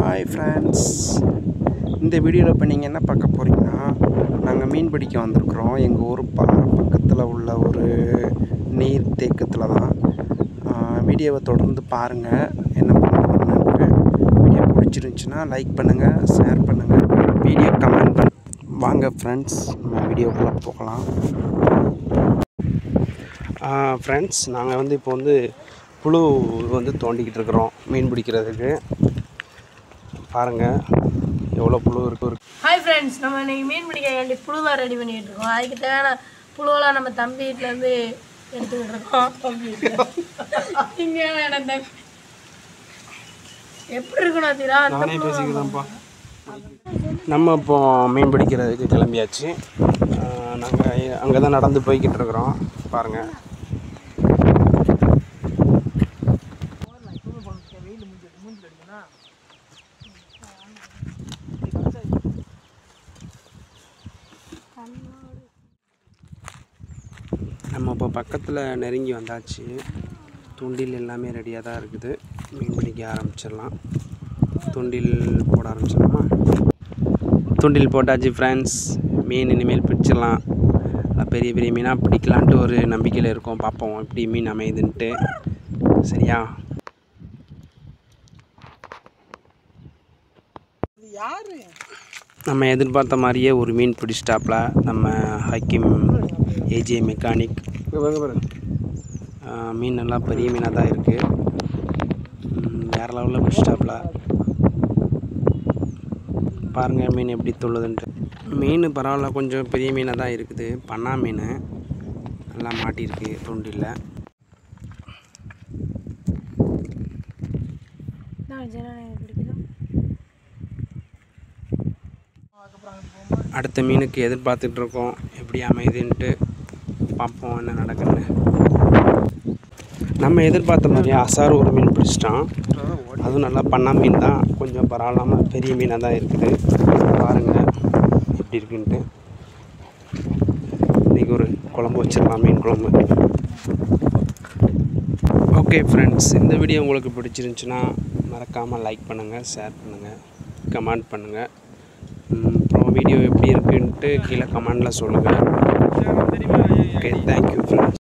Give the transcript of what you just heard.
Hi friends இந்த வீடியோவில் இப்போ நீங்கள் என்ன பார்க்க போகிறீங்கன்னா நாங்கள் மீன் பிடிக்க வந்திருக்கிறோம். எங்கள் ஊர் பாறை பக்கத்தில் உள்ள ஒரு நீர் தேக்கத்தில் தான். வீடியோவை தொடர்ந்து பாருங்கள் என்ன பண்ணுறோம்னு வீடியோ பிடிச்சிருந்துச்சின்னா லைக் பண்ணுங்கள் ஷேர் பண்ணுங்கள் வீடியோ கமெண்ட் பண்ண வாங்க ஃப்ரெண்ட்ஸ் நம்ம வீடியோக்குள்ளே போகலாம். ஃப்ரெண்ட்ஸ் நாங்கள் வந்து இப்போ வந்து புழு வந்து தோண்டிக்கிட்டு இருக்கிறோம் மீன் பிடிக்கிறதுக்கு. பாருங்கள் எவ்வளோ புழு இருக்கு இருக்கு. ஹாய் ஃப்ரெண்ட்ஸ் நம்ம இன்னைக்கு மீன் பிடிக்க வேண்டி புழுவாக ரெடி பண்ணிட்டு இருக்கோம். அதுக்கு தேவையான புழுவெல்லாம் நம்ம தம்பி வீட்டிலேருந்து எடுத்துக்கிட்டு இருக்கோம். தம்பி இங்கே வேணாம் தம்பி எப்படி இருக்கணும் தீரா அந்த நானே பேசிக்கிறேன்ப்பா. நம்ம இப்போ மீன் பிடிக்கிறதுக்கு கிளம்பியாச்சு. நாங்கள் அங்கே தான் நடந்து போய்கிட்டு இருக்கிறோம். பாருங்கள் நம்ம இப்போ பக்கத்தில் நெருங்கி வந்தாச்சு. தூண்டில் எல்லாமே ரெடியாக தான் இருக்குது. மீன் பிடிக்க ஆரம்பிச்சிடலாம். தூண்டில் போட ஆரம்பிச்சிடலாமா? தூண்டில் போட்டாச்சு ஃப்ரெண்ட்ஸ் மீன் இனிமேல் பிடிச்சிடலாம். பெரிய பெரிய மீனாக பிடிக்கலான்ட்டு ஒரு நம்பிக்கையில் இருக்கோம். பார்ப்போம் எப்படி மீன் அமையுதுன்ட்டு. சரியா? நம்ம எதிர்பார்த்த மாதிரியே ஒரு மீன் பிடிச்சிட்டாப்ல. நம்ம ஹக்கிம் ஏஜே மெக்கானிக். மீன் நல்லா பெரிய மீனாக தான் இருக்குது வேறு லெவலில் பிடிச்சிட்டாப்ல. பாருங்கள் மீன் எப்படி துள்ளுதுன்ட்டு. மீன் பரவாயில்ல கொஞ்சம் பெரிய மீனாக தான் இருக்குது. பண்ணா மீன். நல்லா மாட்டியிருக்கு தூண்டில் அடுத்த மீனுக்கு எதிர்பார்த்துட்டு இருக்கோம் எப்படி அமையுதுன்ட்டு பார்ப்போம் என்ன நடக்குதுன்னு. நம்ம எதிர்பார்த்த மாதிரி அசார் ஒரு மீன் பிடிச்சிட்டான். அதுவும் நல்லா பண்ணா மீன் தான். கொஞ்சம் பரவாயில்லாமல் பெரிய மீனாக தான் இருக்குது. பாருங்கள் எப்படி இருக்குன்ட்டு. இன்றைக்கி ஒரு குழம்பு வச்சிடலாம் மீன் குழம்பு. ஓகே ஃப்ரெண்ட்ஸ் இந்த வீடியோ உங்களுக்கு பிடிச்சிருந்துச்சுன்னா மறக்காமல் லைக் பண்ணுங்கள் ஷேர் பண்ணுங்கள் கமெண்ட் பண்ணுங்கள் வீடியோ எப்படி இருக்குன்ட்டு கீழே கமெண்டில் சொல்லுங்கள். Okay thank you